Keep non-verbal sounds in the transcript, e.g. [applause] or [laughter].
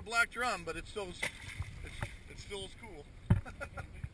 a black drum, but it's still, it's, it's still as cool. [laughs]